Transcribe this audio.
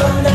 Don't